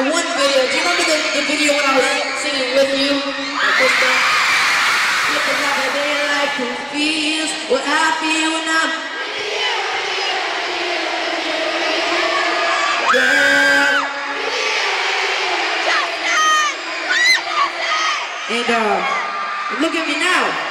the one video. Do you remember the, the video when I was singing with you? Like? Looking like a daylight confused. What I feel when I'm. Yeah. And uh, look at me now.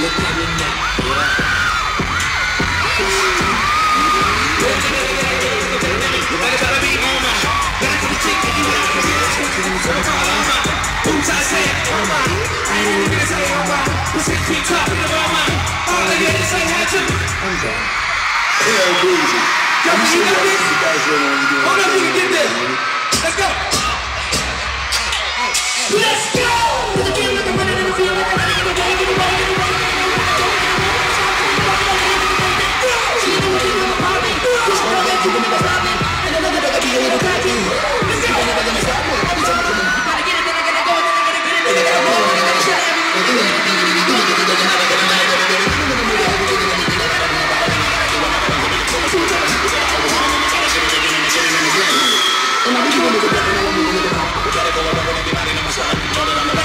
look at me now. Let's go. Let's go.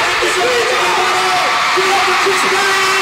Thank you.